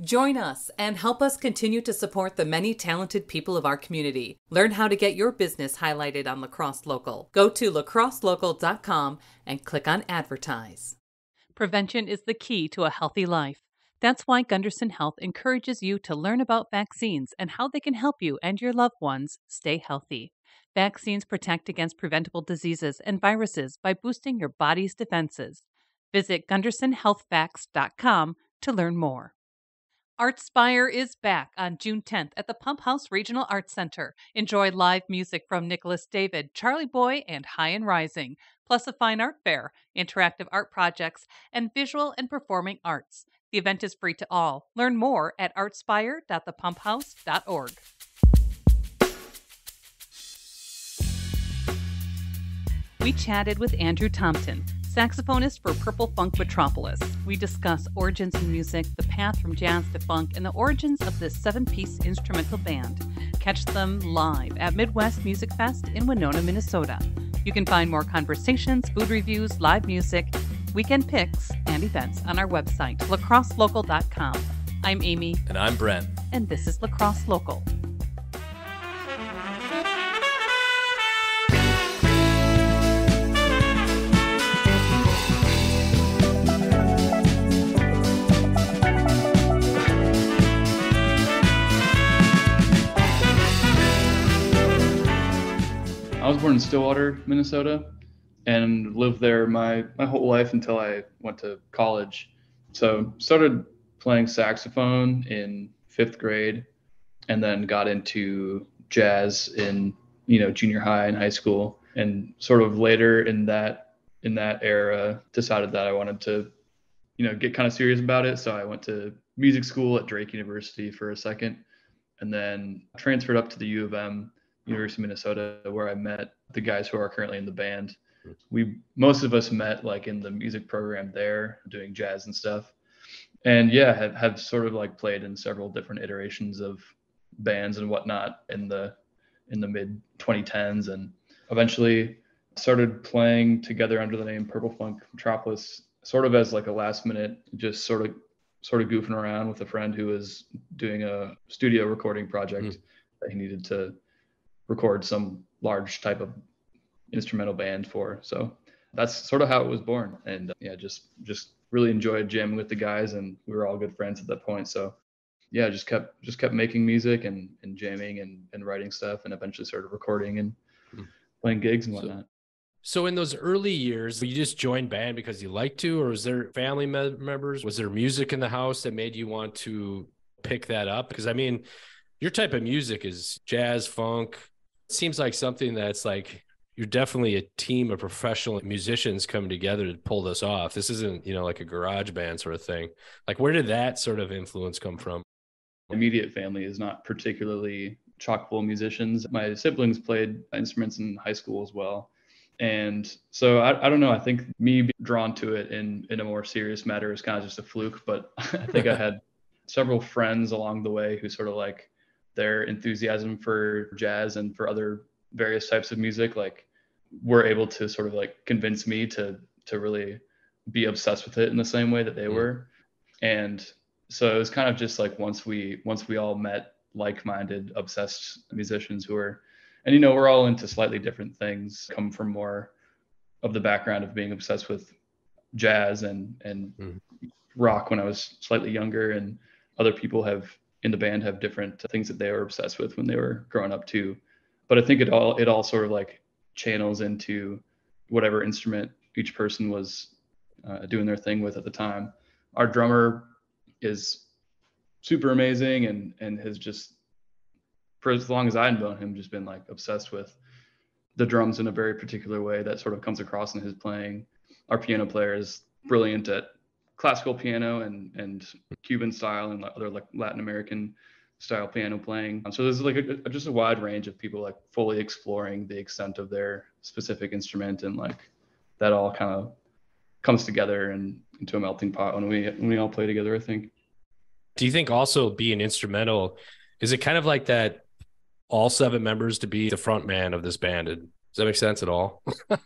Join us and help us continue to support the many talented people of our community. Learn how to get your business highlighted on La Crosse Local. Go to lacrosselocal.com and click on advertise. Prevention is the key to a healthy life. That's why Gundersen Health encourages you to learn about vaccines and how they can help you and your loved ones stay healthy. Vaccines protect against preventable diseases and viruses by boosting your body's defenses. Visit gundersenhealthvax.com to learn more. Artspire is back on June 10th at the Pump House Regional Arts Center. Enjoy live music from Nicholas David, Charlie Boy, and High and Rising, plus a fine art fair, interactive art projects, and visual and performing arts. The event is free to all. Learn more at artspire.thepumphouse.org. We chatted with Andrew Tomten, saxophonist for Purple Funk Metropolis. We discuss origins in music, the path from jazz to funk, and the origins of this seven piece instrumental band. Catch them live at Midwest Music Fest in Winona, Minnesota. You can find more conversations, food reviews, live music, weekend picks, and events on our website, lacrosselocal.com. I'm Amy. And I'm Brent. And this is Lacrosse Local. Was born in Stillwater, Minnesota, and lived there my my whole life until I went to college. So started playing saxophone in fifth grade, and then got into jazz in you know junior high and high school, and sort of later in that in that era decided that I wanted to you know get kind of serious about it. So I went to music school at Drake University for a second, and then transferred up to the U of M University of Minnesota, where I met the guys who are currently in the band. We most of us met like in the music program there, doing jazz and stuff. And yeah, have, have sort of like played in several different iterations of bands and whatnot in the in the mid 2010s, and eventually started playing together under the name Purple Funk Metropolis, sort of as like a last minute, just sort of sort of goofing around with a friend who was doing a studio recording project mm. that he needed to record some large type of instrumental band for. So that's sort of how it was born. And uh, yeah, just just really enjoyed jamming with the guys, and we were all good friends at that point. So yeah, just kept just kept making music and and jamming and and writing stuff, and eventually started recording and hmm. playing gigs and whatnot. So, so in those early years, you just joined band because you liked to, or was there family members? Was there music in the house that made you want to pick that up? Because I mean, your type of music is jazz, funk, seems like something that's like you're definitely a team of professional musicians coming together to pull this off. This isn't, you know, like a garage band sort of thing. Like where did that sort of influence come from? Immediate family is not particularly chock full of musicians. My siblings played instruments in high school as well. And so I, I don't know. I think me being drawn to it in in a more serious matter is kind of just a fluke. But I think I had several friends along the way who sort of like their enthusiasm for jazz and for other various types of music like were able to sort of like convince me to to really be obsessed with it in the same way that they mm. were and so it was kind of just like once we once we all met like-minded obsessed musicians who were and you know we're all into slightly different things come from more of the background of being obsessed with jazz and and mm. rock when i was slightly younger and other people have in the band have different things that they were obsessed with when they were growing up too. But I think it all it all sort of like channels into whatever instrument each person was uh, doing their thing with at the time. Our drummer is super amazing and and has just for as long as I've known him just been like obsessed with the drums in a very particular way that sort of comes across in his playing. Our piano player is brilliant at classical piano and and hmm. Cuban style and other like Latin American style piano playing. So there's like a, just a wide range of people like fully exploring the extent of their specific instrument and like that all kind of comes together and into a melting pot when we when we all play together. I think. Do you think also being instrumental is it kind of like that? All seven members to be the front man of this band. Does that make sense at all? like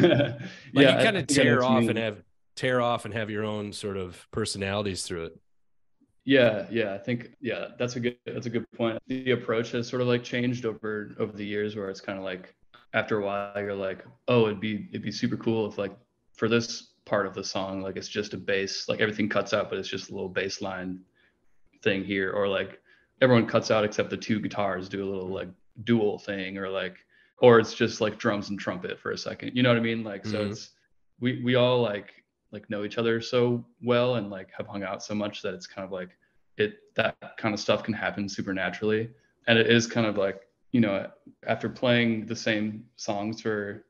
yeah, you kind of tear off and have tear off and have your own sort of personalities through it. Yeah, yeah, I think yeah, that's a good that's a good point. The approach has sort of like changed over over the years where it's kind of like after a while you're like, "Oh, it'd be it'd be super cool if like for this part of the song like it's just a bass, like everything cuts out but it's just a little bass line thing here or like everyone cuts out except the two guitars do a little like dual thing or like or it's just like drums and trumpet for a second. You know what I mean? Like mm-hmm. so it's we we all like like know each other so well and like have hung out so much that it's kind of like it that kind of stuff can happen super naturally and it is kind of like you know after playing the same songs for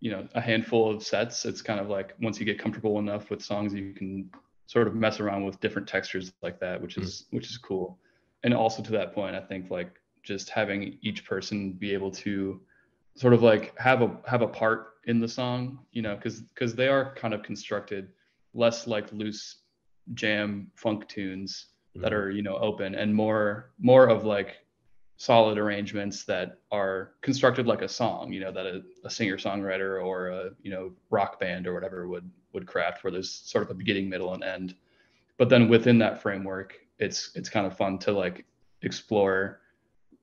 you know a handful of sets it's kind of like once you get comfortable enough with songs you can sort of mess around with different textures like that which is mm. which is cool and also to that point i think like just having each person be able to sort of like have a have a part in the song you know because because they are kind of constructed less like loose jam funk tunes mm-hmm. that are you know open and more more of like solid arrangements that are constructed like a song you know that a, a singer songwriter or a you know rock band or whatever would would craft where there's sort of a beginning middle and end but then within that framework it's it's kind of fun to like explore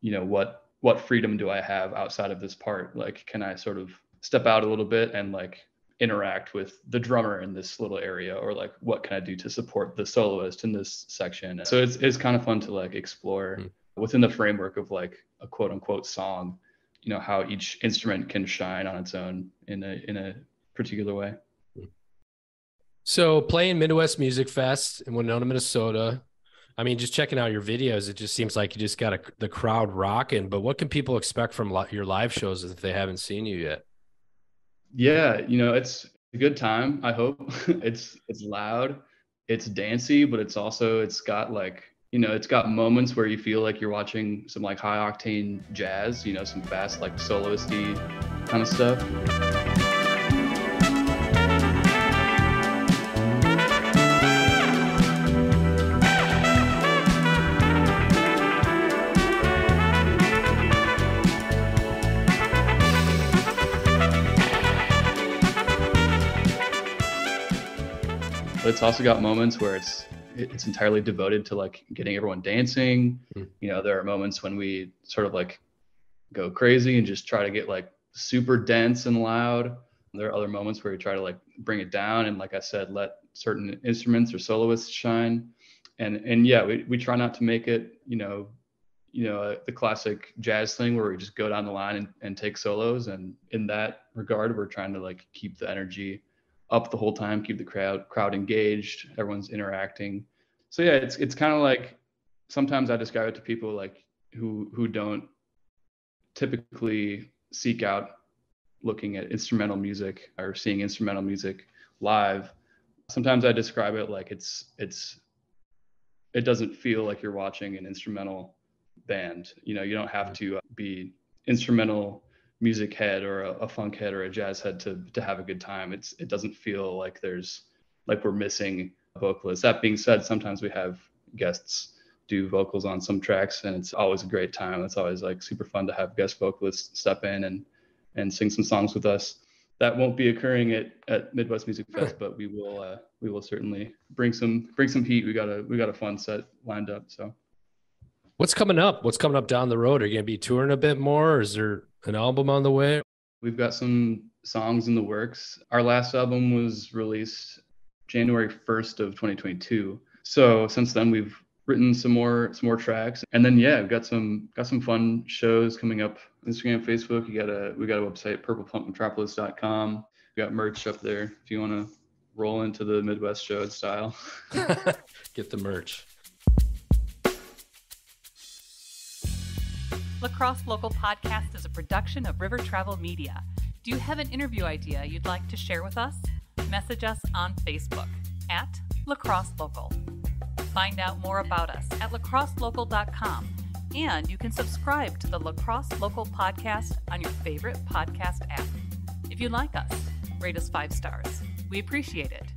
you know what what freedom do I have outside of this part? Like, can I sort of step out a little bit and like interact with the drummer in this little area, or like what can I do to support the soloist in this section? So it's it's kind of fun to like explore mm. within the framework of like a quote unquote song, you know, how each instrument can shine on its own in a in a particular way. So playing Midwest Music Fest in Winona, Minnesota, I mean, just checking out your videos, it just seems like you just got a, the crowd rocking. But what can people expect from li- your live shows if they haven't seen you yet? Yeah, you know, it's a good time. I hope it's it's loud, it's dancey, but it's also it's got like you know it's got moments where you feel like you're watching some like high octane jazz, you know, some fast like soloisty kind of stuff. But it's also got moments where it's it's entirely devoted to like getting everyone dancing. Mm. You know, there are moments when we sort of like go crazy and just try to get like super dense and loud. There are other moments where we try to like bring it down and like I said, let certain instruments or soloists shine. And and yeah, we, we try not to make it, you know, you know, uh, the classic jazz thing where we just go down the line and, and take solos. And in that regard, we're trying to like keep the energy up the whole time, keep the crowd crowd engaged, everyone's interacting. So yeah, it's it's kind of like sometimes I describe it to people like who who don't typically seek out looking at instrumental music or seeing instrumental music live. Sometimes I describe it like it's it's it doesn't feel like you're watching an instrumental band. You know, you don't have to uh, be instrumental music head or a, a, funk head or a jazz head to to have a good time. It's it doesn't feel like there's like we're missing a vocalist. That being said, sometimes we have guests do vocals on some tracks and it's always a great time. It's always like super fun to have guest vocalists step in and and sing some songs with us. That won't be occurring at, at Midwest Music Fest, but we will uh, we will certainly bring some bring some heat. We got a we got a fun set lined up. So what's coming up? What's coming up down the road? Are you gonna be touring a bit more or is there an album on the way? We've got some songs in the works. Our last album was released January 1st of 2022. So since then we've written some more some more tracks and then yeah we've got some got some fun shows coming up instagram facebook you got a we got a website purplefunkmetropolis.com we got merch up there if you want to roll into the midwest show style get the merch La Crosse Local Podcast is a production of River Travel Media. Do you have an interview idea you'd like to share with us? Message us on Facebook at Lacrosse Local. Find out more about us at lacrosselocal.com and you can subscribe to the Lacrosse Local Podcast on your favorite podcast app. If you like us, rate us five stars. We appreciate it.